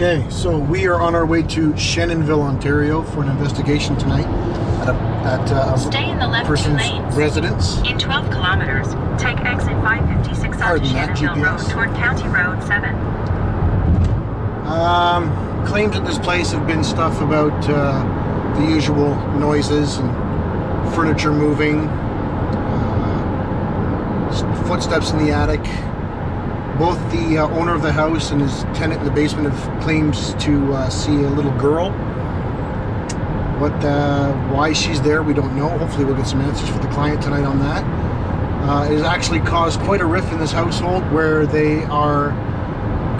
Okay, so we are on our way to Shannonville, Ontario for an investigation tonight at a, at uh, a Stay in the left person's residence. In 12 kilometers, take exit 556 onto Pardon that, Shannonville Road toward County Road 7. Um, claims at this place have been stuff about uh, the usual noises and furniture moving, uh, footsteps in the attic. Both the uh, owner of the house and his tenant in the basement have claims to uh, see a little girl. What, uh, why she's there, we don't know. Hopefully, we'll get some answers for the client tonight on that. Uh, it has actually caused quite a rift in this household where they are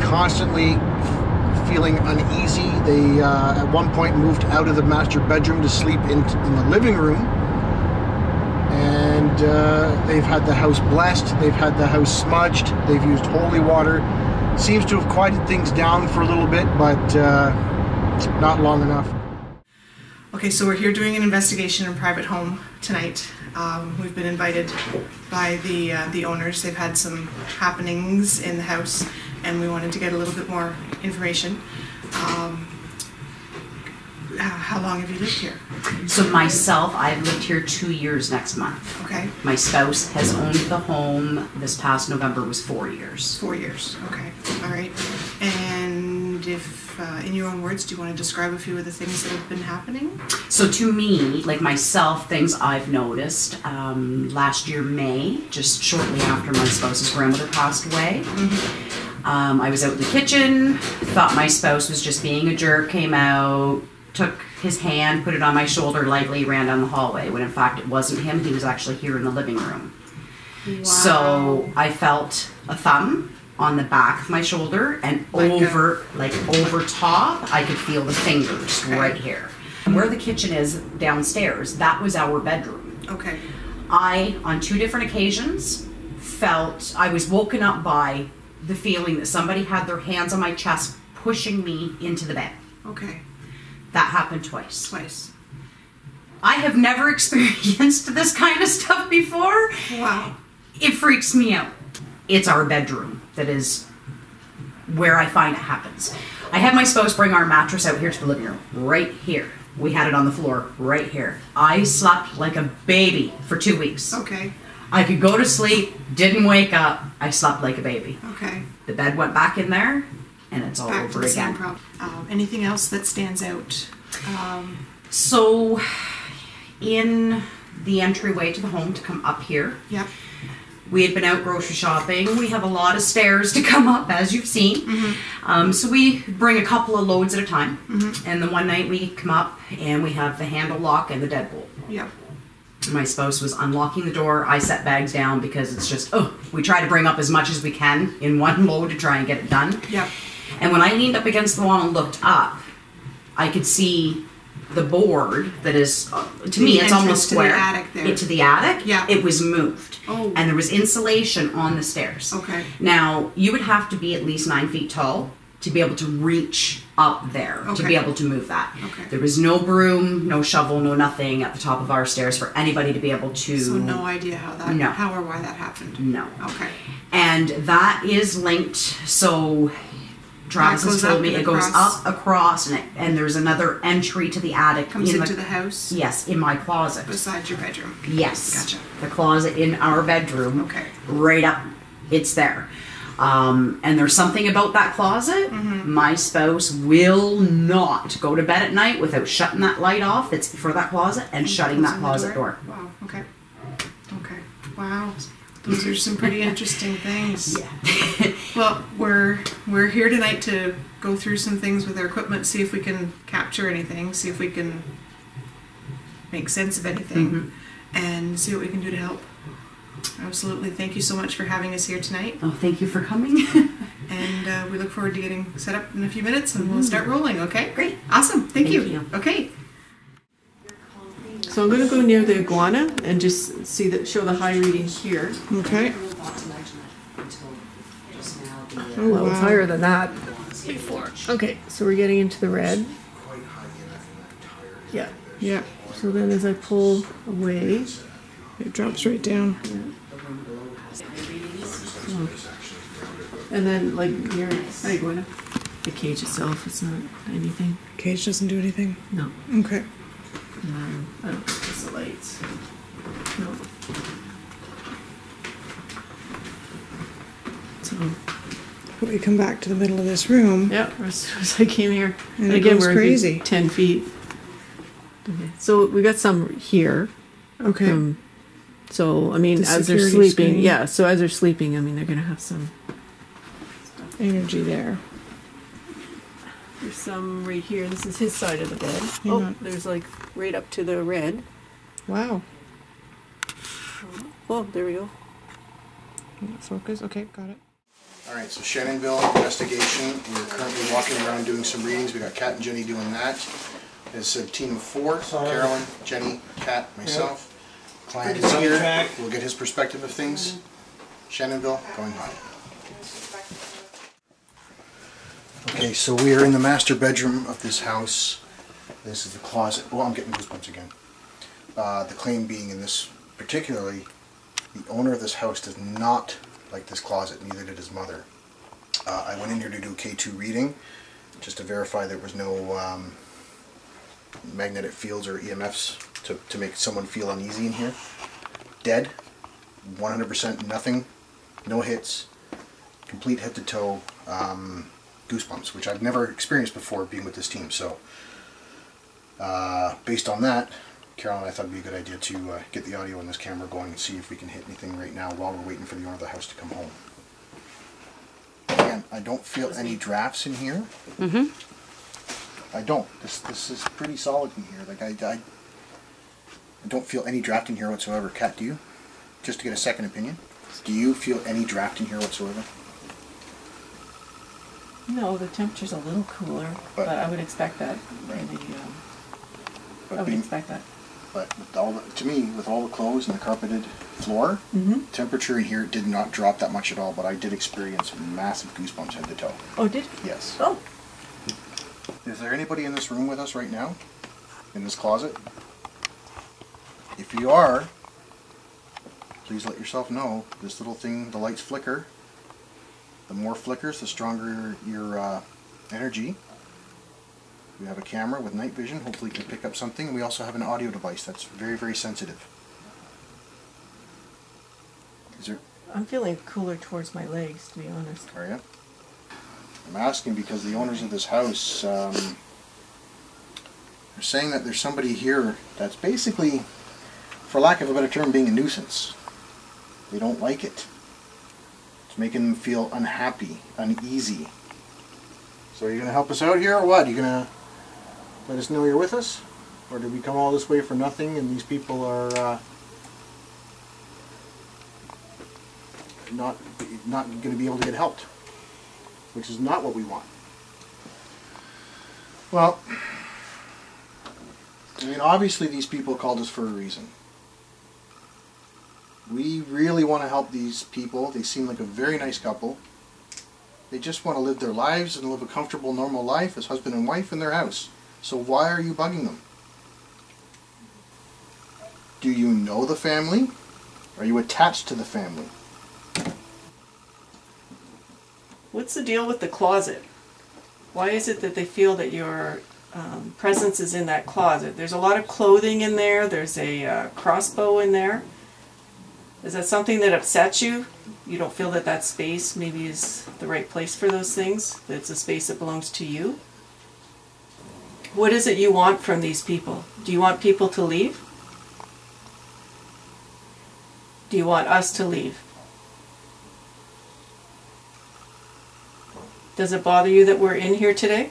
constantly feeling uneasy. They uh, at one point moved out of the master bedroom to sleep in, in the living room. Uh, they've had the house blessed, they've had the house smudged, they've used holy water. Seems to have quieted things down for a little bit, but uh, not long enough. Okay, so we're here doing an investigation in private home tonight. Um, we've been invited by the uh, the owners. They've had some happenings in the house, and we wanted to get a little bit more information. Um, how, how long have you lived here? So myself, I've lived here two years next month. Okay, My spouse has owned the home. This past November was four years. four years. Okay, all right. And if, uh, in your own words, do you want to describe a few of the things that have been happening? So to me, like myself, things I've noticed. Um, last year May, just shortly after my spouse's grandmother passed away, um, I was out in the kitchen. Thought my spouse was just being a jerk. Came out, took his hand, put it on my shoulder, lightly ran down the hallway. When in fact it wasn't him. He was actually here in the living room. So I felt a thumb on the back of my shoulder and oh Like a- over, like over top, I could feel the fingers Okay. right here. Where the kitchen is downstairs, that was our bedroom. Okay, I, on two different occasions, felt I was woken up by the feeling that somebody had their hands on my chest pushing me into the bed. okay, That happened twice. twice. I have never experienced this kind of stuff before. Wow. It freaks me out. It's our bedroom that is where I find it happens. I had my spouse bring our mattress out here to the living room, right here. We had it on the floor, right here. I slept like a baby for two weeks. Okay, I could go to sleep, didn't wake up. I slept like a baby. okay. The bed went back in there, and it's all Back to over the same again. problem. Um, anything else that stands out? Um, So, in the entryway to the home to come up here, yep. we had been out grocery shopping. We have a lot of stairs to come up, as you've seen. Um, so we bring a couple of loads at a time. And the one night we come up and we have the handle lock and the deadbolt. Yep. My spouse was unlocking the door. I set bags down because it's just, oh, we try to bring up as much as we can in one load to try and get it done. Yep. And when I leaned up against the wall and looked up, I could see the board that is, uh, to me, it's almost to the square. attic there. It, to the attic. Yeah. It was moved. Oh. And there was insulation on the stairs. Okay. Now you would have to be at least nine feet tall to be able to reach up there to be able to move that. Okay. There was no broom, no shovel, no nothing at the top of our stairs for anybody to be able to. So no idea how that, No. how or why that happened. No. Okay. And that is linked. So That has told up me and it goes across. up across, and, it, and there's another entry to the attic Comes in into the house Yes, in my closet. beside your bedroom. Yes. Gotcha. The closet in our bedroom. Okay. Right up. It's there. Um, and there's something about that closet. Mm-hmm. My spouse will not go to bed at night without shutting that light off that's for that closet and shutting that Closing the closet door. Wow. Okay. Okay. Wow. Those are some pretty interesting things. Yeah. Well, we're we're here tonight to go through some things with our equipment, see if we can capture anything, see if we can make sense of anything, Mm-hmm. and see what we can do to help. Absolutely. Thank you so much for having us here tonight, oh, thank you for coming. and uh, we look forward to getting set up in a few minutes, and we'll start rolling. Okay. Mm-hmm. Great. Awesome. Thank, Thank you. you. Okay. So I'm gonna go near the iguana and just see that, show the high reading here. Okay. Oh, well, it's higher than that before. Okay, so we're getting into the red. Yeah. Yeah. So then as I pull away, It drops right down. and then like near, hi, Gwen. the cage itself, it's not anything. Cage doesn't do anything. No. Okay. Um, I don't think it's the lights. No. So But We come back to the middle of this room. yeah, as soon as I came here, And it again goes we're a good crazy. ten feet. Okay. So we got some here. Okay. Um, so I mean, The as they're security sleeping, screen. yeah. So as they're sleeping, I mean, they're gonna have some. Energy there. There's some right here. This is his side of the bed. Hang oh, on. there's like right up to the red. Wow. Oh, oh, there we go. Focus. Okay, got it. All right, so Shannonville investigation. We're currently walking around doing some readings. We got Kat and Jenny doing that. It's a team of four: Carolyn, Jenny, Kat, myself. Client is here. We'll get his perspective of things. Shannonville, going high. Okay, so we are in the master bedroom of this house. This is the closet. Oh, I'm getting goosebumps again. Uh, the claim being in this particularly, the owner of this house does not like this closet, neither did his mother. Uh, I went in here to do a K2 reading, just to verify there was no um, magnetic fields or EMFs to, to make someone feel uneasy in here. Dead, 100% nothing, no hits, complete head to toe um, goosebumps, which I've never experienced before being with this team. So, uh, based on that, Carol and I thought it'd be a good idea to uh, get the audio on this camera going and see if we can hit anything right now while we're waiting for the owner of the house to come home. Again, I don't feel any drafts in here. Mm-hmm. I don't. This this is pretty solid in here. Like I, I, I don't feel any draft in here whatsoever. Kat, do you? Just to get a second opinion. Do you feel any draft in here whatsoever? No, the temperature's a little cooler, But- but, I would expect that. Right. in the, um, I would being, expect that. but with all the, to me, with all the clothes and the carpeted floor, temperature in here did not drop that much at all. But I did experience massive goosebumps head to toe. Oh, did? Yes. Oh, Is there anybody in this room with us right now? In this closet? If you are, please let yourself know. This little thing, the lights flicker. The more flickers, the stronger your uh, energy. We have a camera with night vision. Hopefully, it can pick up something. We also have an audio device that's very, very sensitive. Is there? I'm feeling cooler towards my legs, to be honest. Are you? I'm asking because the owners of this house um, are saying that there's somebody here that's basically, for lack of a better term, being a nuisance. They don't like it. Making them feel unhappy, uneasy. So are you going to help us out here or what? Are you going to let us know you're with us? Or did we come all this way for nothing and these people are uh, not, not going to be able to get helped? which is not what we want. Well, I mean, obviously these people called us for a reason. We really want to help these people. They seem like a very nice couple. They just want to live their lives and live a comfortable, normal life as husband and wife in their house. So why are you bugging them? Do you know the family? Are you attached to the family? What's the deal with the closet? Why is it that they feel that your um, presence is in that closet? There's a lot of clothing in there. There's a uh, crossbow in there. Is that something that upsets you? You don't feel that that space maybe is the right place for those things? That it's a space that belongs to you? What is it you want from these people? Do you want people to leave? Do you want us to leave? Does it bother you that we're in here today?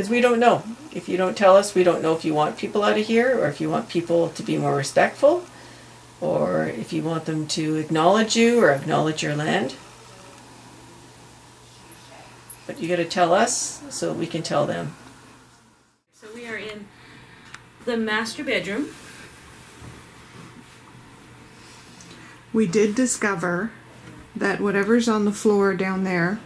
Because we don't know. If you don't tell us, we don't know if you want people out of here or if you want people to be more respectful or if you want them to acknowledge you or acknowledge your land. But you got to tell us so we can tell them. So we are in the master bedroom. We did discover that whatever's on the floor down there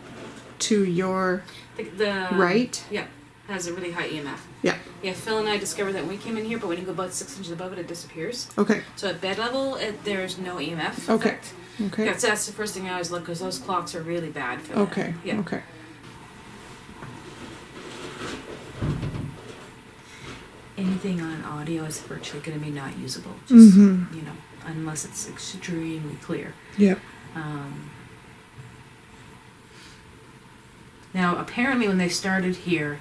to your The, the right. Yeah, has a really high EMF. Yeah. Yeah, Phil and I discovered that when we came in here, but when you go about six inches above it, it disappears. Okay. So at bed level, it, there's no EMF Okay. effect. Okay. Yeah, so that's the first thing I always look because those clocks are really bad for that. Okay. Yeah. Okay. Anything on audio is virtually going to be not usable. Just Mhm. you know, unless it's extremely clear. Yep. Um, now, apparently, when they started here,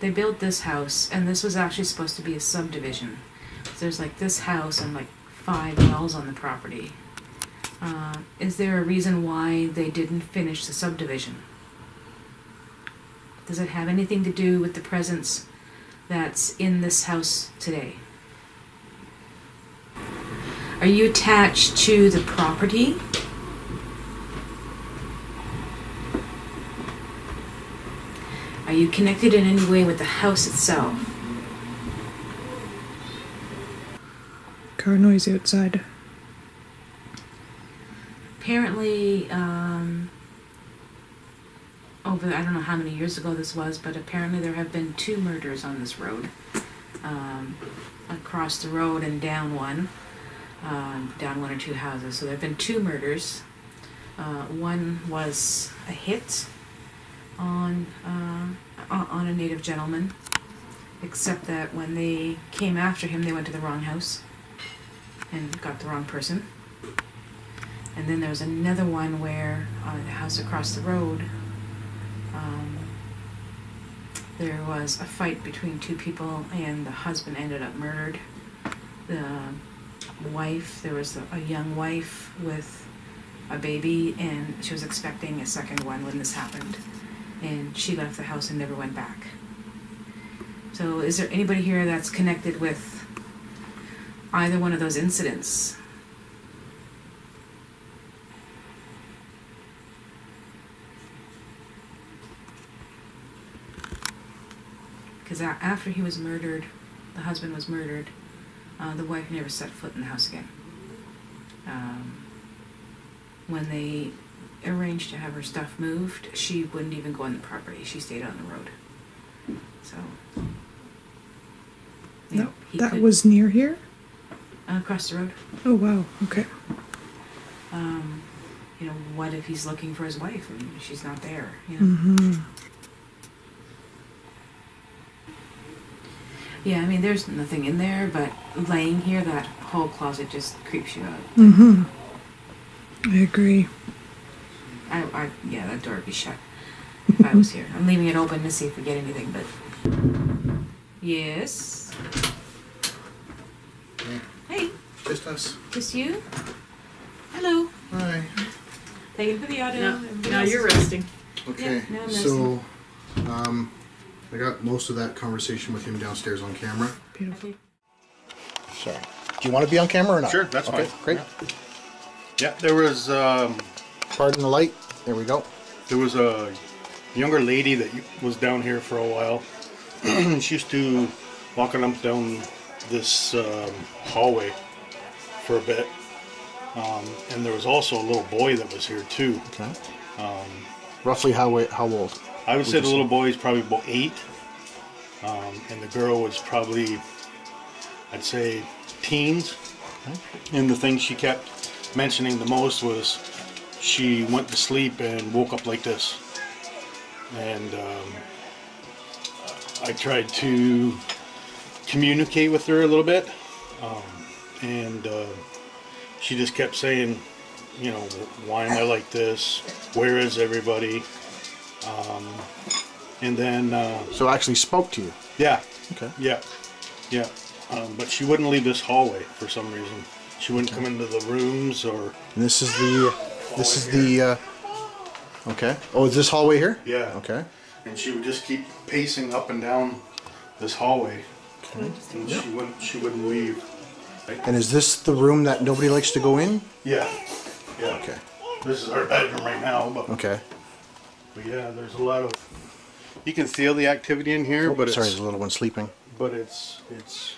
they built this house, and this was actually supposed to be a subdivision. So there's like this house and like five wells on the property. Uh, is there a reason why they didn't finish the subdivision? Does it have anything to do with the presence that's in this house today? Are you attached to the property? You connected in any way with the house itself? Car noise outside. Apparently, um, over I don't know how many years ago this was, but apparently there have been two murders on this road. Um, across the road and down one, um, down one or two houses. So there have been two murders. Uh, one was a hit on uh, on a native gentleman, except that when they came after him, they went to the wrong house and got the wrong person. And then there was another one where on the house across the road, um, there was a fight between two people, and the husband ended up murdered. The wife, there was a young wife with a baby, and she was expecting a second one when this happened. And she left the house and never went back. So, is there anybody here that's connected with either one of those incidents? Because after he was murdered, the husband was murdered, uh, the wife never set foot in the house again. Um, when they arranged to have her stuff moved, she wouldn't even go on the property. She stayed on the road. So. That, he that could- was near here? uh, across the road. Oh, wow. Okay. Um, you know, what if he's looking for his wife and she's not there? You know. Mm-hmm. Yeah, I mean, there's nothing in there, but laying here, that whole closet just creeps you out. Mm-hmm. I agree. I, I, yeah, that door would be shut if I was here. I'm leaving it open to see if we get anything, but. Yes. Hey, Just us. just you? Hello. Hi. Thank you for the audio. Now, Everybody now else you're is- resting. Okay. Yeah, no, I'm so, um, I got most of that conversation with him downstairs on camera. Beautiful. Sorry. Do you want to be on camera or not? Sure, that's okay, fine. Great. Yeah, there was um, Pardon the light. There we go. there was a younger lady that was down here for a while. she used to walking up down this um, hallway for a bit, um, and there was also a little boy that was here too. Okay. Roughly how how old? I would say the little boy is probably about eight, um, and the girl was probably, I'd say, teens. And the thing she kept mentioning the most was she went to sleep and woke up like this. And um, I tried to communicate with her a little bit, um, and uh, she just kept saying, you know, why am I like this? Where is everybody? Um, and then, uh, So actually spoke to you. yeah, Okay. yeah, yeah. Um, but she wouldn't leave this hallway for some reason. She wouldn't come into the rooms or. And this is the this is the uh, okay. Oh, is this hallway here? Yeah. Okay. And she would just keep pacing up and down this hallway. Okay. And she wouldn't. She wouldn't leave. And is this the room that nobody likes to go in? Yeah. Yeah. Okay. This is our bedroom right now, but, Okay. but yeah, there's a lot of. You can feel the activity in here, but Oh, Sorry, it's there's a little one sleeping. but it's it's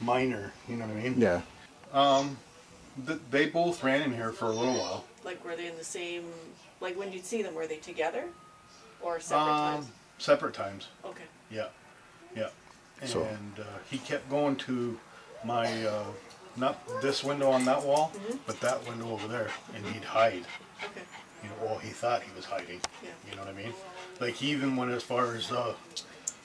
minor. You know what I mean? Yeah. Um, th- they both ran in here for a little while. Like, were they in the same? Like, when you'd see them, were they together, or separate Um, times? separate times. Okay. Yeah, yeah. And So- uh, he kept going to my uh, not this window on that wall, Mm-hmm. but that window over there, and he'd hide. Okay. You know, well, he thought he was hiding. Yeah. You know what I mean? Like he even went as far as uh,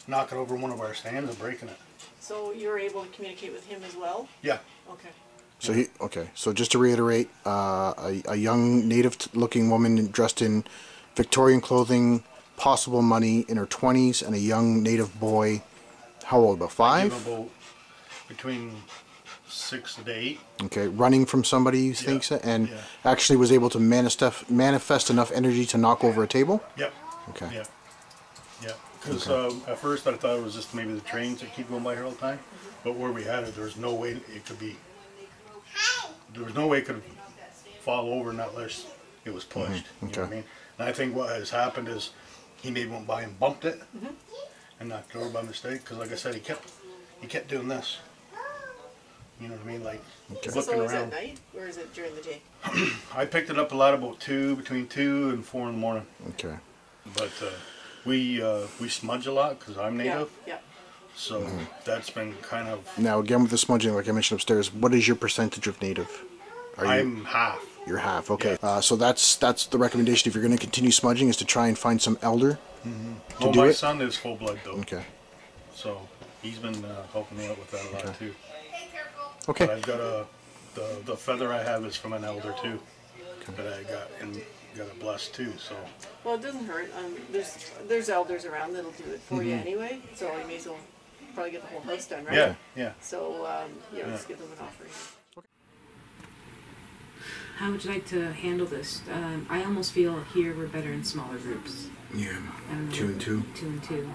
knocking over one of our stands and breaking it. So you're able to communicate with him as well? Yeah. Okay. So he okay. So just to reiterate, uh, a, a young native-looking woman dressed in Victorian clothing, possible money in her twenties, and a young native boy, how old? About five. about between six to eight. Okay, running from somebody you think, so, and yeah. actually was able to manifest manifest enough energy to knock over a table. Yep. Okay. Yeah. Yeah. Because um, at first I thought it was just maybe the trains that keep going by here all the time, but where we had it, there was no way it could be. There was no way it could fall over unless it was pushed. You know what I mean? And I think what has happened is he maybe went by and bumped it and knocked it over by mistake. Because like I said, he kept he kept doing this. You know what I mean? Like Is this looking always around. at night or is it during the day? I picked it up a lot about two, between two and four in the morning. Okay. But uh, we uh, we smudge a lot because I'm native, Yeah. Yeah. So that's been kind of. Now again with the smudging, like I mentioned upstairs, what is your percentage of native? Are you I'm half. you're half? Okay. Yeah. Uh, so that's that's the recommendation if you're going to continue smudging is to try and find some elder. Oh, do my it? son is full blood though, Okay. so he's been uh, helping me out with that a lot too. Okay. But Okay. I've got a the the feather I have is from an elder too, okay. that I got and got it blessed too. So Well, it doesn't hurt. Um, there's there's elders around that'll do it for you Mm-hmm. anyway. So you may as well probably get the whole house done, right? yeah, yeah. So um, yeah, Yeah. just give them an offering. How would you like to handle this? Um, I almost feel here we're better in smaller groups. Yeah. I. Two and two. Two and two.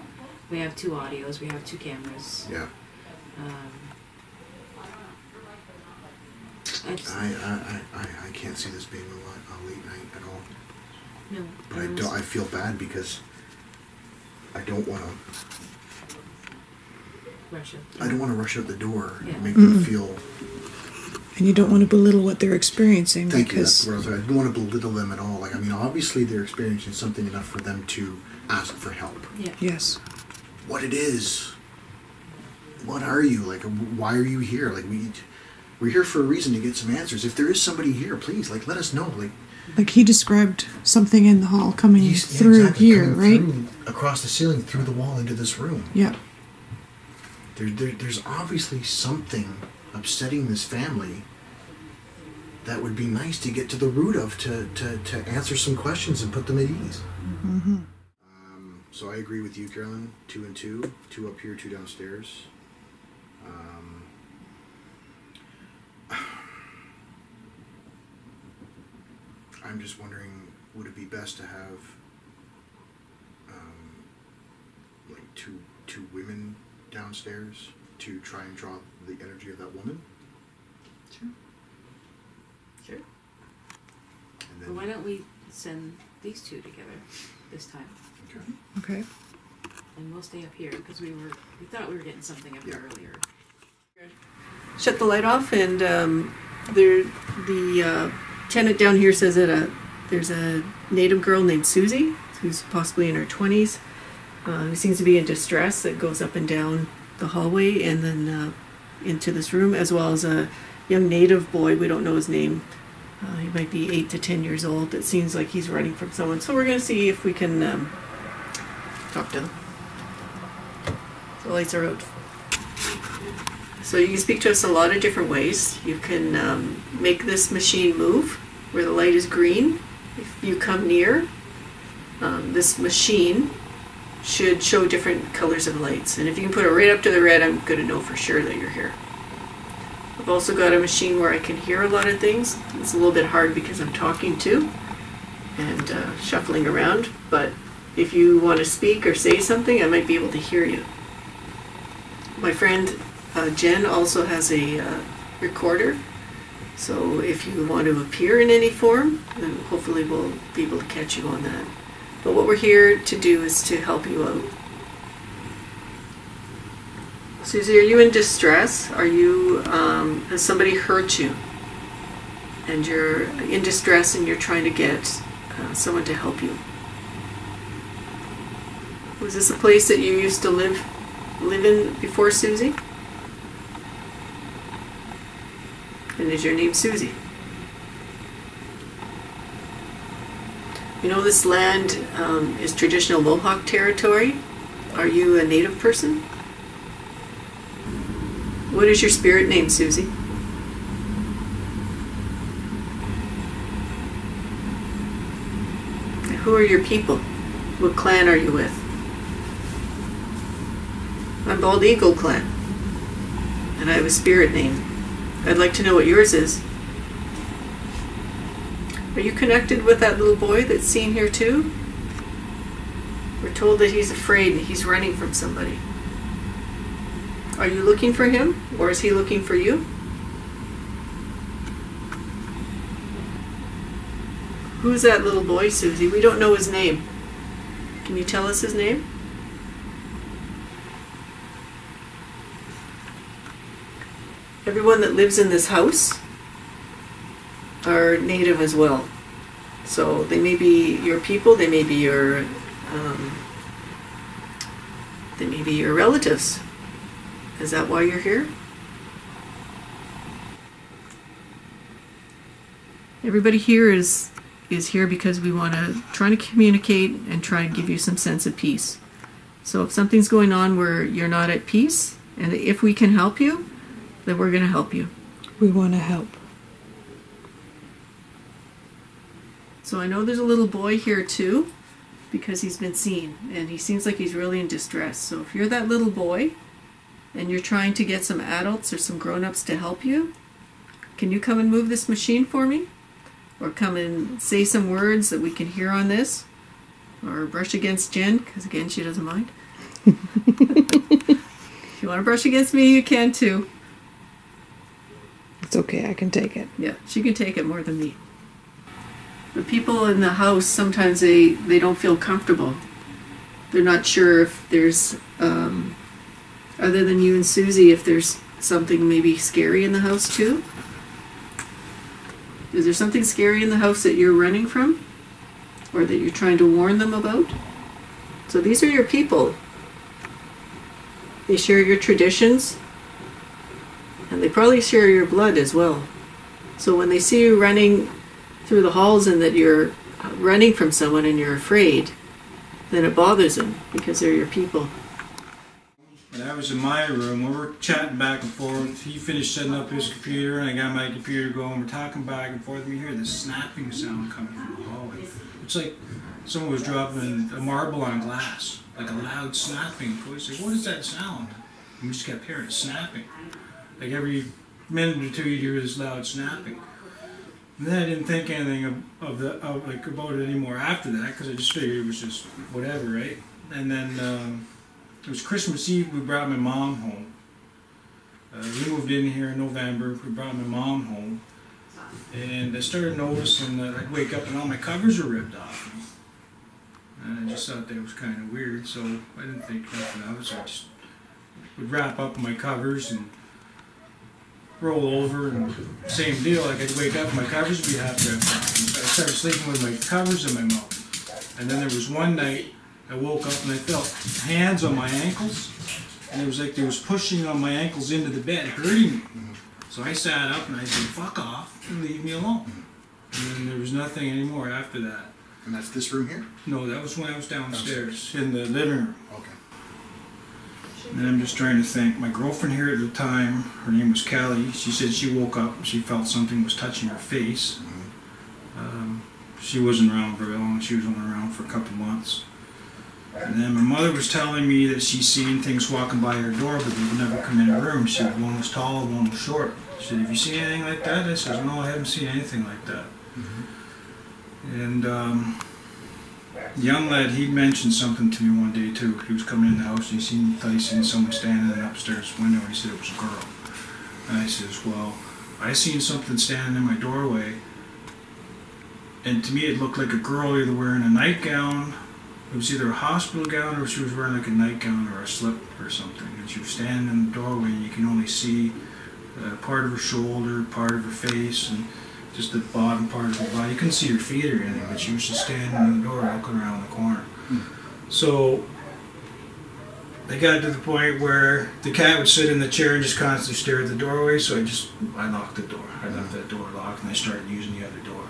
We have two audios. We have two cameras. Yeah. Um, I just, I, I, I, I can't see this being a, li- a late night at all. no. But I almost- don't. I feel bad because I don't want to. Russia. I don't want to rush out the door Yeah. and make them mm-hmm. feel. And you don't want to belittle what they're experiencing Thank you. That's because what I was. I don't want to belittle them at all. Like I mean, obviously they're experiencing something enough for them to ask for help. Yeah. yes, What it is. What are you like? Why are you here? Like we. We're here for a reason to get some answers. If there is somebody here, please, like, let us know. Like, like he described something in the hall coming he's- yeah, through exactly, here, coming right? through across the ceiling, through the wall, into this room. Yeah, There, there, there's obviously something upsetting this family that would be nice to get to the root of to, to, to answer some questions and put them at ease. Um, so I agree with you, Carolyn. Two and two, two up here, two downstairs. Um, I'm just wondering, would it be best to have um, like two two women downstairs to try and draw the energy of that woman? Sure. Sure. And But then, why don't we send these two together this time? okay. okay. And we'll stay up here because we were we thought we were getting something up Yeah. earlier. Shut the light off, and um, there the uh, tenant down here says that uh, there's a native girl named Susie who's possibly in her twenties. Uh, seems to be in distress that goes up and down the hallway and then uh, into this room, as well as a young native boy. We don't know his name. Uh, he might be eight to ten years old. It seems like he's running from someone. So we're going to see if we can um, talk to them. The lights are out. So you can speak to us a lot of different ways. You can um, make this machine move where the light is green. If you come near, um, this machine should show different colors of lights. And if you can put it right up to the red, I'm going to know for sure that you're here. I've also got a machine where I can hear a lot of things. It's a little bit hard because I'm talking too and uh, shuffling around. But if you want to speak or say something, I might be able to hear you. My friend uh, Jen also has a uh, recorder. So if you want to appear in any form, then hopefully we'll be able to catch you on that. But what we're here to do is to help you out. Susie, are you in distress? Are you, um, has somebody hurt you? And you're in distress and you're trying to get uh, someone to help you. Was this a place that you used to live live in before Susie? And is your name Susie? You know, this land um, is traditional Mohawk territory. Are you a native person? What is your spirit name, Susie? Who are your people? What clan are you with? I'm Bald Eagle Clan, and I have a spirit name. I'd like to know what yours is. Are you connected with that little boy that's seen here too? We're told that he's afraid and he's running from somebody. Are you looking for him, or is he looking for you? Who's that little boy, Susie? We don't know his name. Can you tell us his name? Everyone that lives in this house are native as well. So they may be your people, they may be your, um, they may be your relatives. Is that why you're here? Everybody here is is here because we want to try to communicate and try and give you some sense of peace. So if something's going on where you're not at peace, and if we can help you, then we're going to help you. We want to help. So I know there's a little boy here too, because he's been seen, and he seems like he's really in distress. So if you're that little boy, and you're trying to get some adults or some grown-ups to help you, can you come and move this machine for me? Or come and say some words that we can hear on this? Or brush against Jen, because again, she doesn't mind. if you want to brush against me, you can too. It's okay, I can take it. Yeah, she can take it more than me. The people in the house sometimes they they don't feel comfortable. They're not sure if there's um, other than you and Susie if there's something maybe scary in the house too. Is there something scary in the house that you're running from, or that you're trying to warn them about? So these are your people. They share your traditions, and they probably share your blood as well. So when they see you running through the halls and that you're running from someone and you're afraid, then it bothers them because they're your people. When I was in my room, we were chatting back and forth. He finished setting up his computer, and I got my computer going. We're talking back and forth. and We hear this snapping sound coming from the hallway. It's like someone was dropping a marble on glass, like a loud snapping. We said, "What is that sound?" And we just kept hearing it snapping. Like every minute or two, you'd hear this loud snapping. And then I didn't think anything of, of the of, like about it anymore after that because I just figured it was just whatever, right? And then. Um, it was Christmas Eve. We brought my mom home. Uh, we moved in here in November. We brought my mom home, and I started noticing that I'd wake up and all my covers were ripped off. And I just thought that was kind of weird, so I didn't think nothing of it. So I just would wrap up my covers and roll over, and same deal. Like I'd wake up, my covers would be half ripped I started sleeping with my covers in my mouth. And then there was one night I woke up and I felt hands on my ankles, and it was like there was pushing on my ankles into the bed, hurting me. So I sat up and I said, "Fuck off and leave me alone." And then there was nothing anymore after that. And that's this room here? No, that was when I was downstairs in the living room. Okay. And I'm just trying to think. My girlfriend here at the time, her name was Callie. She said she woke up she felt something was touching her face. Um, she wasn't around very long. She was only around for a couple months. And then my mother was telling me that she's seen things walking by her door, but they would never come in her room. She said one was tall, one was short. She said, "Have you seen anything like that?" I said, "No, I haven't seen anything like that." And um, young lad, he mentioned something to me one day too. He was coming in the house and he seen, seen someone standing in the upstairs window. And he said it was a girl. And I says, "Well, I seen something standing in my doorway." And to me, it looked like a girl either wearing a nightgown it was either a hospital gown or she was wearing like a nightgown or a slip or something. And she was standing in the doorway and you can only see uh, part of her shoulder, part of her face, and just the bottom part of her body. You couldn't see her feet or anything, but she was just standing in the door looking around the corner. So I got to the point where the cat would sit in the chair and just constantly stare at the doorway. So I just I locked the door. I left that door locked and I started using the other door.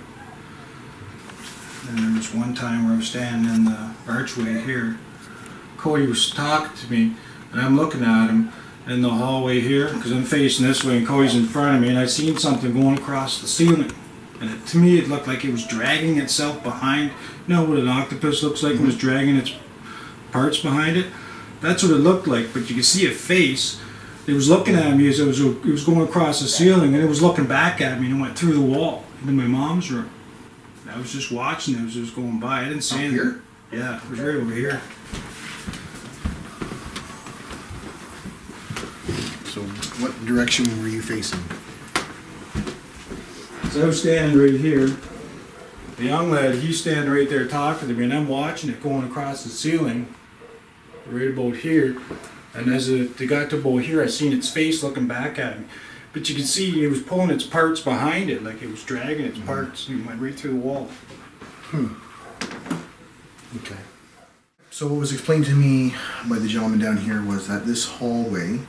And there was one time where I was standing in the archway here. Cody was talking to me, and I'm looking at him in the hallway here because I'm facing this way, and Cody's in front of me, and I seen something going across the ceiling. And it, to me, it looked like it was dragging itself behind. You know what an octopus looks like? It was mm-hmm. dragging its parts behind it. That's what it looked like. But you could see a face. It was looking at me as it was it was going across the ceiling, and it was looking back at me and it went through the wall into my mom's room. I was just watching it as it was going by. I didn't see here? Yeah, it was right over here. So, what direction were you facing? So I was standing right here. The young lad, he's standing right there talking to me, and I'm watching it going across the ceiling, right about here. And as it, got to about here, I seen its face looking back at me. But you can see it was pulling its parts behind it, like it was dragging its parts, and it went right through the wall. Hmm. Okay. So what was explained to me by the gentleman down here was that this hallway,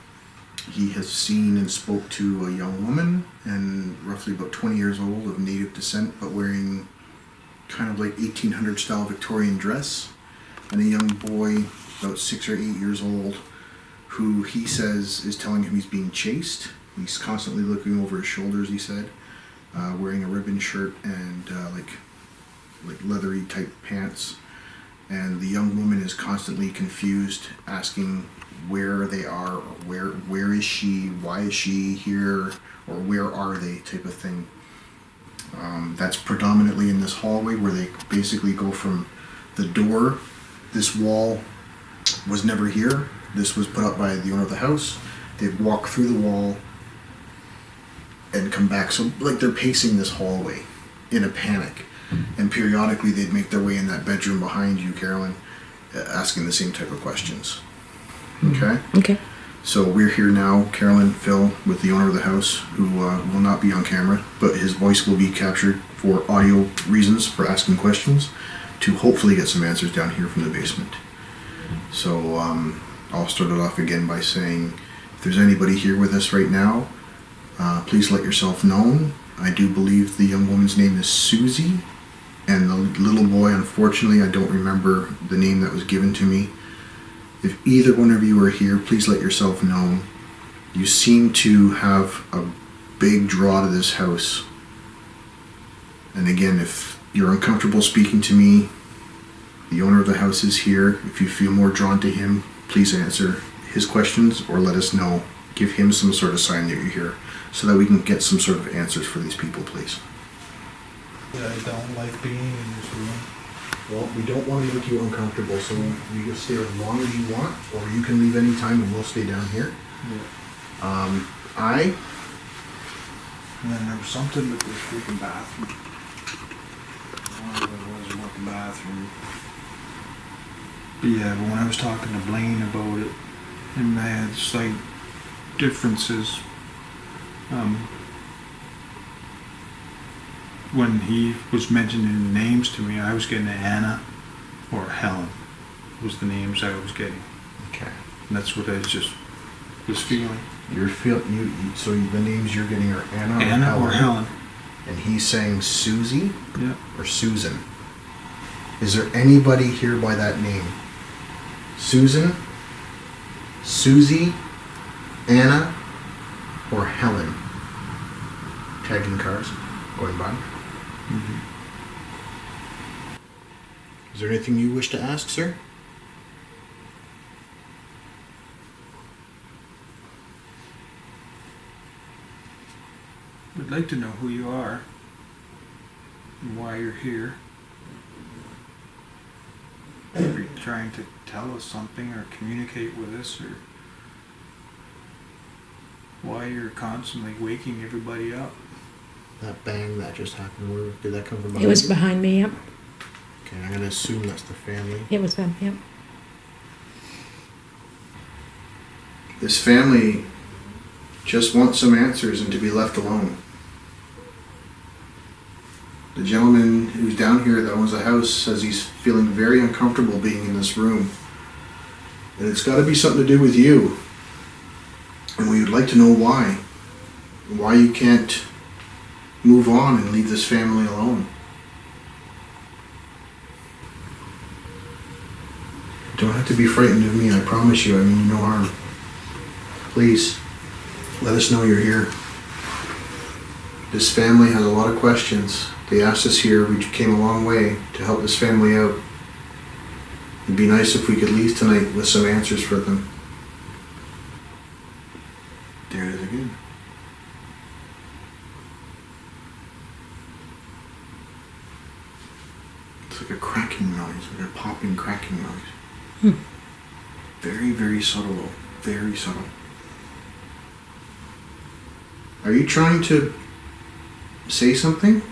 he has seen and spoke to a young woman and roughly about 20 years old of native descent, but wearing kind of like 1800 style Victorian dress, and a young boy about six or eight years old, who he says is telling him he's being chased. He's constantly looking over his shoulders. He said, uh, wearing a ribbon shirt and uh, like like leathery type pants and the young woman is constantly confused asking where they are or where where is she why is she here or where are they type of thing. Um, that's predominantly in this hallway where they basically go from the door this wall was never here. This was put up by the owner of the house. They'd walk through the wall and come back. So like they're pacing this hallway in a panic. And periodically they'd make their way in that bedroom behind you, Carolyn, asking the same type of questions. Okay? Okay. So we're here now, Carolyn, Phil, with the owner of the house, who uh, will not be on camera, but his voice will be captured for audio reasons for asking questions to hopefully get some answers down here from the basement. So um, I'll start it off again by saying if there's anybody here with us right now, uh, please let yourself known. I do believe the young woman's name is Susie, and the little boy, unfortunately, I don't remember the name that was given to me. If either one of you are here, please let yourself know. You seem to have a big draw to this house. And again, if you're uncomfortable speaking to me, the owner of the house is here. If you feel more drawn to him, please answer his questions or let us know. Give him some sort of sign that you're here so that we can get some sort of answers for these people, please. I don't like being in this room. Well, we don't want to make you uncomfortable, so you can stay as long as you want, or you can leave any time and we'll stay down here. Um, I, And then there was something with this freaking bathroom. I don't know what it was about the bathroom. But yeah, but when I was talking to Blaine about it, and I had slight differences. Um, when he was mentioning names to me, I was getting Anna or Helen was the names I was getting. okay, And that's what I just was feeling. you're feel you, you so the names you're getting are Anna, Anna or or Helen, Helen. and he's saying Susie Yeah. or Susan. Is there anybody here by that name? Susan, Susie, Anna, or Helen? Tagging cars going by. Mm-hmm. Is there anything you wish to ask, sir? We'd like to know who you are and why you're here. If you're trying to tell us something or communicate with us or why you're constantly waking everybody up. That bang that just happened, where did that come from? It was behind behind me, yep. Okay, I'm gonna assume that's the family. It was them, yep. This family just wants some answers and to be left alone. The gentleman who's down here that owns the house says he's feeling very uncomfortable being in this room. And it's got to be something to do with you. And we would like to know why. Why you can't move on and leave this family alone. Don't have to be frightened of me, I promise you. I mean no harm. Please, let us know you're here. This family has a lot of questions. They asked us here. We came a long way to help this family out. It'd be nice if we could leave tonight with some answers for them. There it is again. It's like a cracking noise, like a popping, cracking noise. Very, very subtle, though. Very subtle. Are you trying to say something?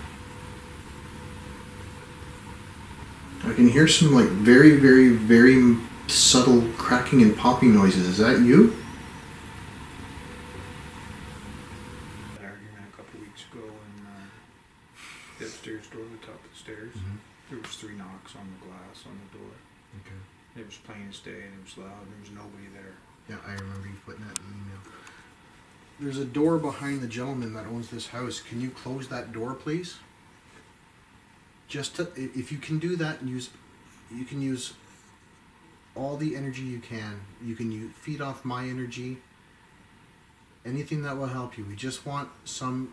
I can hear some like very, very, very subtle cracking and popping noises. Is that you? That argument a couple weeks ago in uh, the upstairs door, the top of the stairs. There was three knocks on the glass on the door. Okay. It was plain as day and it was loud. and There was nobody there. Yeah, I remember you putting that in the email. There's a door behind the gentleman that owns this house. Can you close that door, please? Just to, if you can do that and use, you can use all the energy you can. You can you feed off my energy. Anything that will help you. We just want some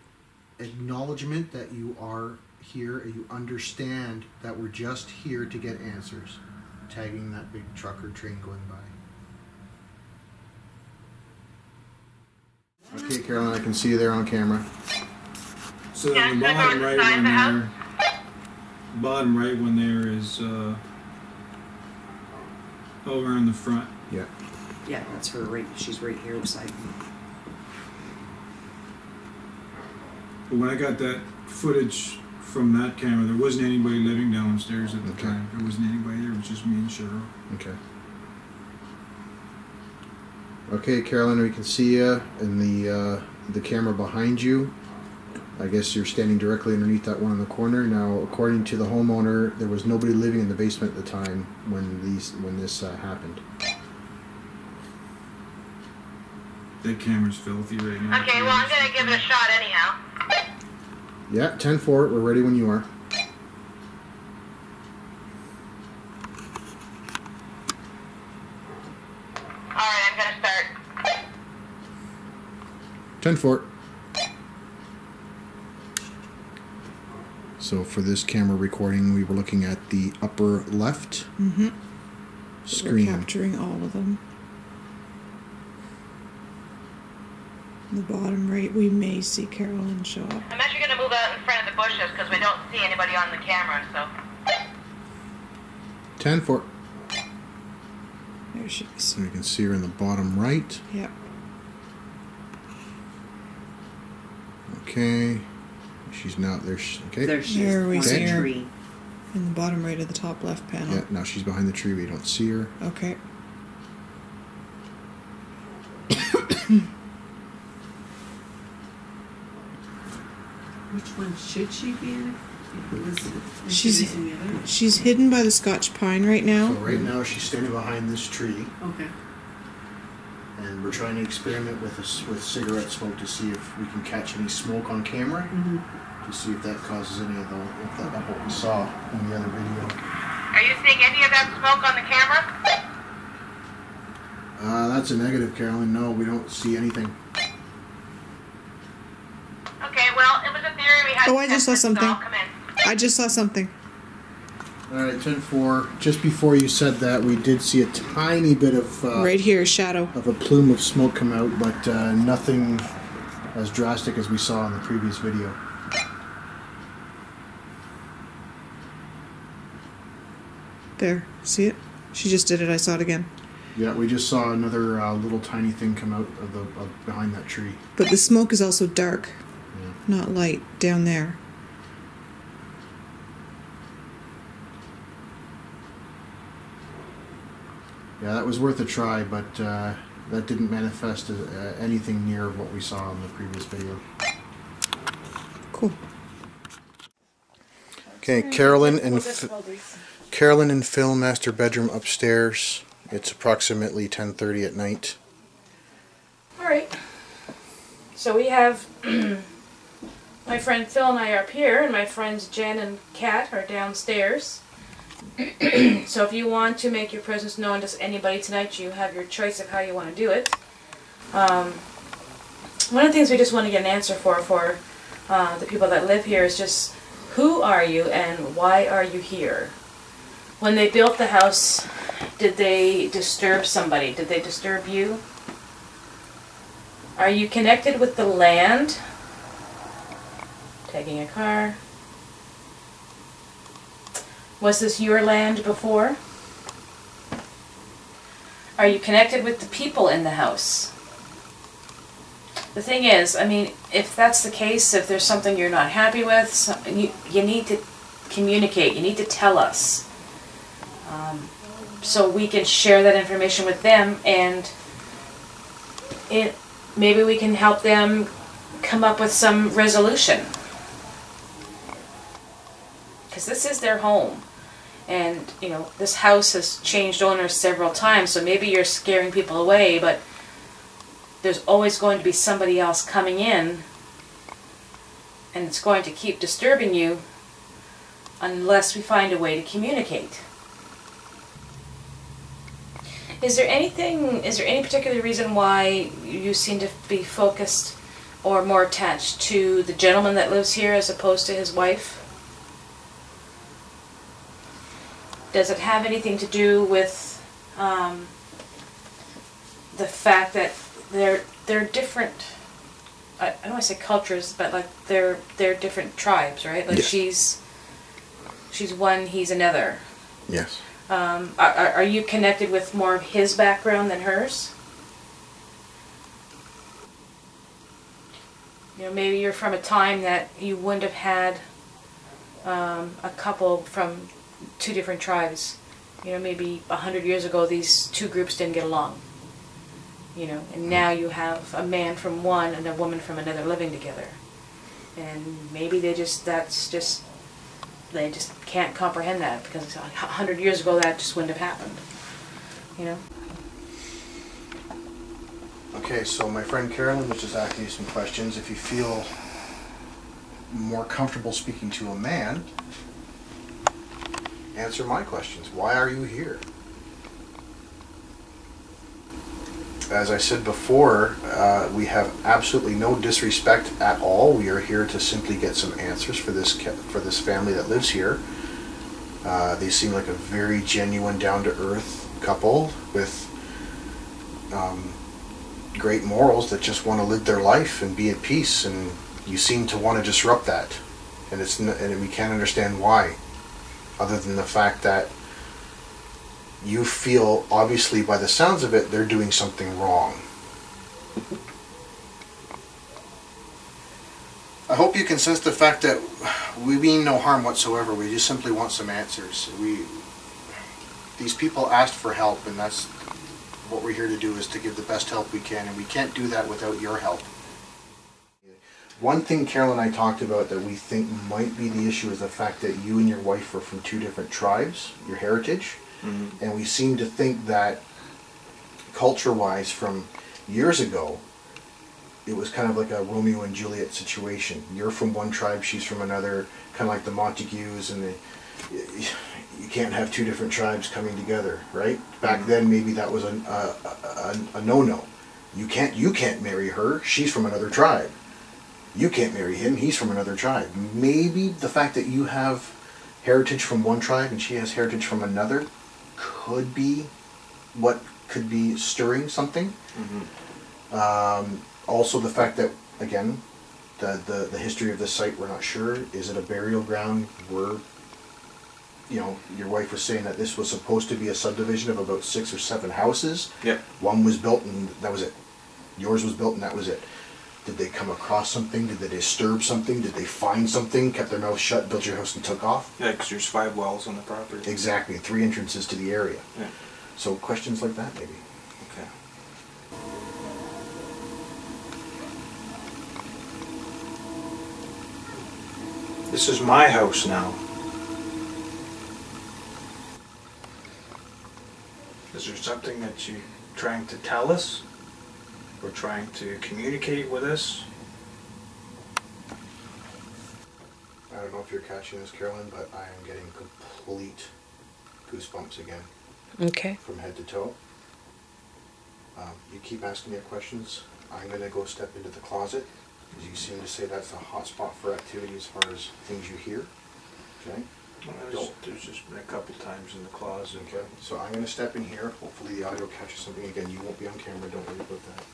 acknowledgement that you are here and you understand that we're just here to get answers. Tagging that big truck or train going by. Okay, Carolyn, I can see you there on camera. So Yeah, the bottom right inside one the there, bottom right one there is uh, over in the front. Yeah. Yeah, that's her right, she's right here beside me. But when I got that footage from that camera, there wasn't anybody living downstairs at the Okay. time. There wasn't anybody there. It was just me and Cheryl. Okay. Okay, Carolyn, we can see you in the uh, the camera behind you. I guess you're standing directly underneath that one in the corner. Now, according to the homeowner, there was nobody living in the basement at the time when these when this uh, happened. That camera's filthy right now. Okay, well, I'm gonna give it a shot anyhow. Yeah, 10 4. We're ready when you are. Alright, I'm gonna start. 10 4. So for this camera recording, we were looking at the upper left mm-hmm. screen. We're screen. capturing all of them. The bottom right, we may see Carolyn show up. I'm gonna move out in front of the bushes because we don't see anybody on the camera, so. 10 4. There she is. So you can see her in the bottom right. Yep. Okay. She's now there. she- Okay. There she There is, we on see her. tree. In the bottom right of the top left panel. Yeah. Now she's behind the tree. We don't see her. Okay. Which one should she be in? If it She's- introducing the other? She's hidden by the Scotch pine right So now. right now she's standing behind this tree, Okay. and we're trying to experiment with us with cigarette smoke to see if we can catch any smoke on camera. To see if that causes any of the if that what we saw in the other video. Are you seeing any of that smoke on the camera? Uh, that's a negative, Carolyn. No, we don't see anything. Okay, well, it was a theory we had. Oh, I just saw something. I'll come in. I just saw something. All right, 10 4. Just before you said that, we did see a tiny bit of uh, right here, shadow. of a plume of smoke come out, but uh, nothing as drastic as we saw in the previous video. There. See it? She just did it. I saw it again. Yeah, we just saw another uh, little tiny thing come out of the of behind that tree. But the smoke is also dark, Yeah. Not light, down there. Yeah, that was worth a try, but uh, that didn't manifest as, uh, anything near what we saw in the previous video. Cool. Okay, Carolyn and Carolyn and Phil, master bedroom upstairs. It's approximately 10:30 at night. All right. So we have my friend Phil and I are up here, and my friends Jen and Kat are downstairs. so if you want to make your presence known to anybody tonight, you have your choice of how you want to do it. Um, one of the things we just want to get an answer for for uh, the people that live here is just who are you and why are you here? When they built the house, did they disturb somebody? Did they disturb you? Are you connected with the land? Taking a car. Was this your land before? Are you connected with the people in the house? The thing is, I mean, if that's the case, if there's something you're not happy with, so- you, you need to communicate, you need to tell us. Um, so we can share that information with them and it, maybe we can help them come up with some resolution. Because this is their home. And, you know, this house has changed owners several times, so maybe you're scaring people away, but there's always going to be somebody else coming in and it's going to keep disturbing you unless we find a way to communicate. Is there anything, is there any particular reason why you seem to be focused or more attached to the gentleman that lives here as opposed to his wife? Does it have anything to do with um, the fact that they're they're different? I, I don't want to say cultures, but like they're they're different tribes, right? Like Yes. she's she's one, he's another. Yes. Um, are, are are you connected with more of his background than hers? You know, maybe you're from a time that you wouldn't have had um, a couple from two different tribes. You know, maybe a hundred years ago, these two groups didn't get along. You know, and hmm. now you have a man from one and a woman from another living together, and maybe they just that's just they just can't comprehend that because a hundred years ago that just wouldn't have happened. You know. Okay, so my friend Carolyn was just asking you some questions. If you feel more comfortable speaking to a man, answer my questions. Why are you here? As I said before, uh, we have absolutely no disrespect at all. We are here to simply get some answers for this for this family that lives here. Uh, they seem like a very genuine, down to earth couple with um, great morals that just want to live their life and be at peace. And you seem to want to disrupt that, and it's and we can't understand why, other than the fact that you feel obviously by the sounds of it they're doing something wrong. I hope you can sense the fact that we mean no harm whatsoever. We just simply want some answers. We these people asked for help, and that's what we're here to do is to give the best help we can, and we can't do that without your help. One thing Carol and I talked about that we think might be the issue is the fact that you and your wife are from two different tribes, your heritage, mm-hmm. and we seem to think that culture-wise from years ago, it was kind of like a Romeo and Juliet situation. You're from one tribe, she's from another, kind of like the Montagues and the. You can't have two different tribes coming together, right? Back mm-hmm. then, maybe that was a, a, a, a no-no. You can't you can't marry her. She's from another tribe. You can't marry him. He's from another tribe. Maybe the fact that you have heritage from one tribe and she has heritage from another could be what could be stirring something. Um, also, the fact that again, the, the the history of the site we're not sure. Is it a burial ground? We're you know, your wife was saying that this was supposed to be a subdivision of about six or seven houses. Yep. One was built and that was it. Yours was built and that was it. Did they come across something? Did they disturb something? Did they find something? Kept their mouth shut, built your house and took off? Yeah, because there's five wells on the property. Exactly, three entrances to the area. Yeah. So questions like that maybe. Okay. This is my house now. Is there something that you're trying to tell us? Or trying to communicate with us? I don't know if you're catching this, Carolyn, but I am getting complete goosebumps again Okay. from head to toe. Um, you keep asking me questions. I'm gonna go step into the closet, because you seem to say that's a hot spot for activity as far as things you hear. Okay? Well, There's, there's just been a couple times in the closet. Okay, so I'm gonna step in here, hopefully the audio catches something again, you won't be on camera, don't worry about that.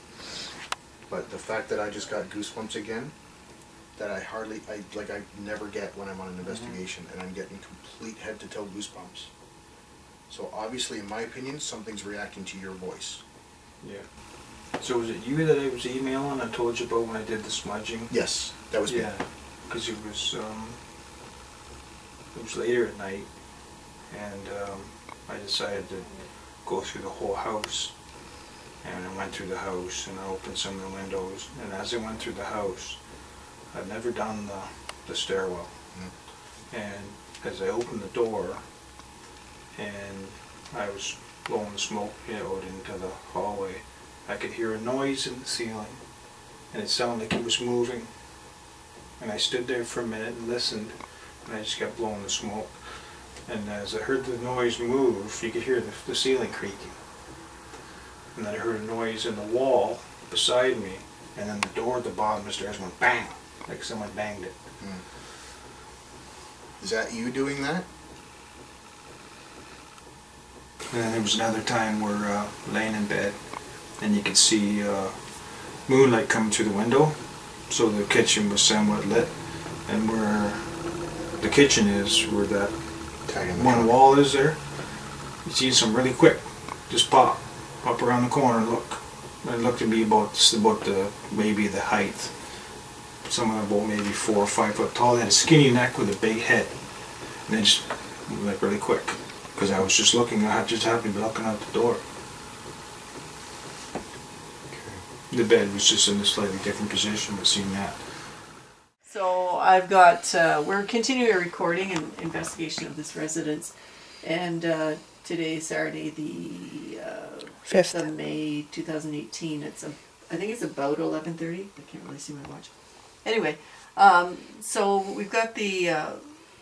But the fact that I just got goosebumps again, that I hardly, I, like I never get when I'm on an investigation, and I'm getting complete head to toe goosebumps. So obviously, in my opinion, something's reacting to your voice. Yeah. So was it you that I was emailing? I told you about when I did the smudging. Yes, that was. Yeah, because it was um, it was later at night, and um, I decided to go through the whole house. And I went through the house and I opened some of the windows. And as I went through the house, I'd never done the, the stairwell. Hmm. And as I opened the door, and I was blowing the smoke out into the hallway, I could hear a noise in the ceiling, and it sounded like it was moving. And I stood there for a minute and listened, and I just kept blowing the smoke. And as I heard the noise move, you could hear the, the ceiling creaking. And then I heard a noise in the wall beside me, and then the door at the bottom of the stairs went bang, like someone banged it. Is that you doing that? And then there was another time where uh, laying in bed, and you could see uh, moonlight coming through the window. So the kitchen was somewhat lit, and where the kitchen is, where that one wall is there, you see some really quick, just pop, pop around the corner and look. It looked to be about just about the maybe the height, someone about maybe four or five foot tall. They had a skinny neck with a big head, and they just like really quick. Because I was just looking, I just happened to be looking out the door. The bed was just in a slightly different position, but seeing that. So I've got, uh, we're continuing a recording and investigation of this residence. And uh, today Saturday, the uh, Fifth. of May 2018. It's, a, I think it's about 11.30. I can't really see my watch. Anyway, um, so we've got the, uh,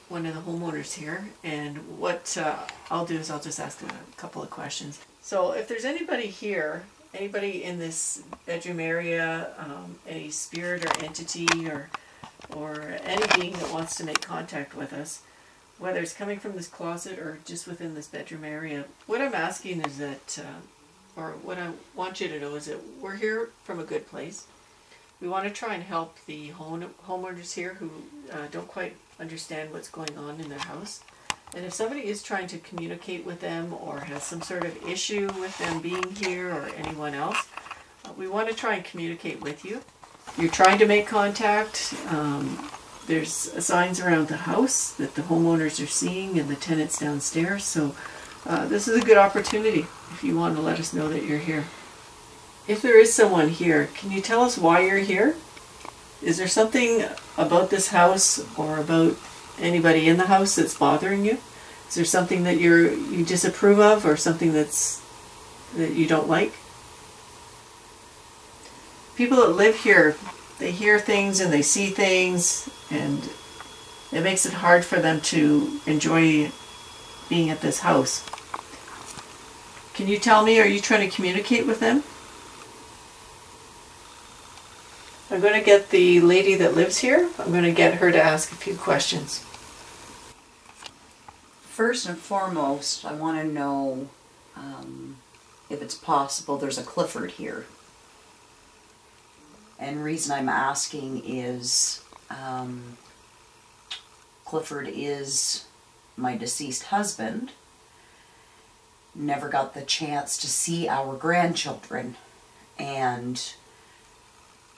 one of the homeowners here. And what uh, I'll do is I'll just ask a couple of questions. So if there's anybody here, anybody in this bedroom area, um, any spirit or entity or or any being that wants to make contact with us, whether it's coming from this closet or just within this bedroom area. What I'm asking is that, uh, or what I want you to know is that we're here from a good place. We want to try and help the home, homeowners here who uh, don't quite understand what's going on in their house. And if somebody is trying to communicate with them or has some sort of issue with them being here or anyone else, uh, we want to try and communicate with you. You're trying to make contact. Um, there's signs around the house that the homeowners are seeing and the tenants downstairs. So uh, this is a good opportunity if you want to let us know that you're here. If there is someone here, can you tell us why you're here? Is there something about this house or about anybody in the house that's bothering you? Is there something that you're you disapprove of or something that's that you don't like? People that live here, they hear things and they see things and it makes it hard for them to enjoy being at this house. Can you tell me, are you trying to communicate with them? I'm going to get the lady that lives here, I'm going to get her to ask a few questions. First and foremost, I want to know um, if it's possible there's a Clifford here. And reason I'm asking is um, Clifford is my deceased husband. Never got the chance to see our grandchildren. And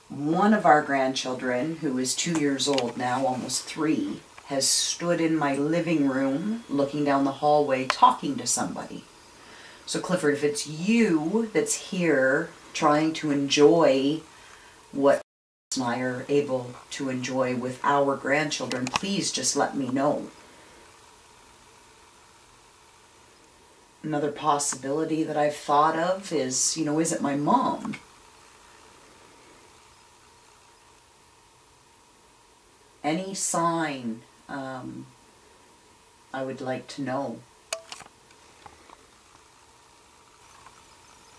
one of our grandchildren, who is two years old now, almost three, has stood in my living room looking down the hallway talking to somebody. So, Clifford, if it's you that's here trying to enjoy what and I are able to enjoy with our grandchildren, please just let me know. Another possibility that I've thought of is, you know, is it my mom? Any sign um, I would like to know.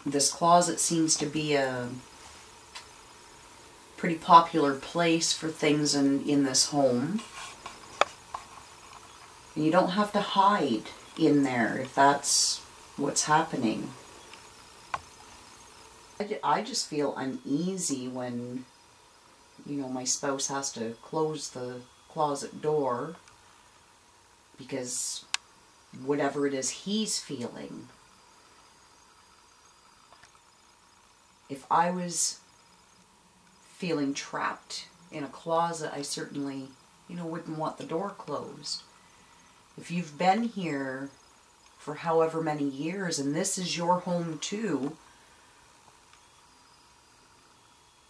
This closet seems to be a pretty popular place for things in, in this home. And you don't have to hide in there if that's what's happening. I, just feel uneasy when, you know, my spouse has to close the closet door because whatever it is he's feeling. If I was feeling trapped in a closet, I certainly, you know, wouldn't want the door closed. If you've been here for however many years and this is your home too,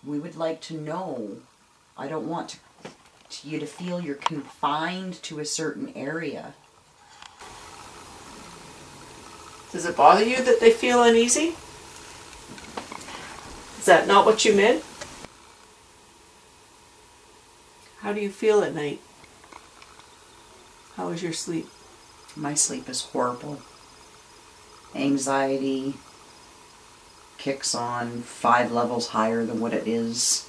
we would like to know. I don't want to, to you to feel you're confined to a certain area. Does it bother you that they feel uneasy? Is that not what you meant? How do you feel at night? How is your sleep? My sleep is horrible. Anxiety kicks on five levels higher than what it is.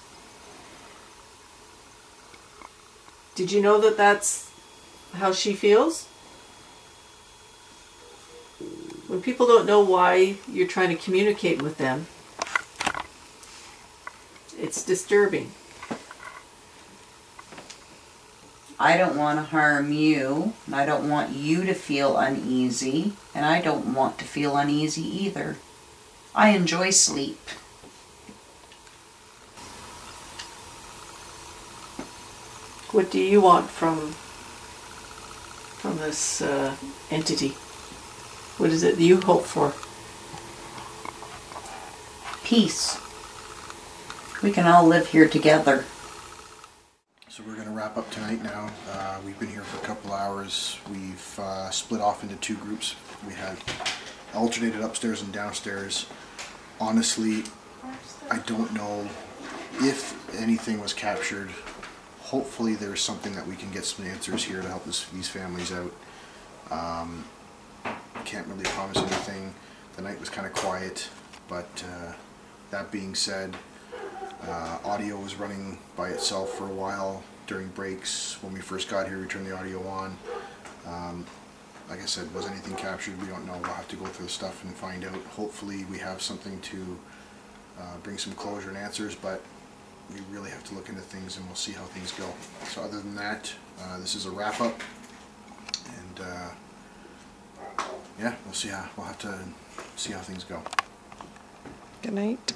Did you know that that's how she feels? When people don't know why you're trying to communicate with them, it's disturbing. I don't want to harm you, and I don't want you to feel uneasy, and I don't want to feel uneasy either. I enjoy sleep. What do you want from from this uh, entity? What is it that you hope for? Peace. We can all live here together. So we're going to wrap up tonight now. Uh, we've been here for a couple hours. We've uh, split off into two groups. We had alternated upstairs and downstairs. Honestly, I don't know if anything was captured. Hopefully there's something that we can get some answers here to help this, these families out. Um, can't really promise anything. The night was kind of quiet, but uh, that being said, uh, audio was running by itself for a while during breaks. When we first got here, we turned the audio on. Um, like I said, was anything captured? We don't know. We'll have to go through the stuff and find out. Hopefully, we have something to uh, bring some closure and answers, but we really have to look into things and we'll see how things go. So, other than that, uh, this is a wrap up, and uh, yeah, we'll see how we'll have to see how things go. Good night.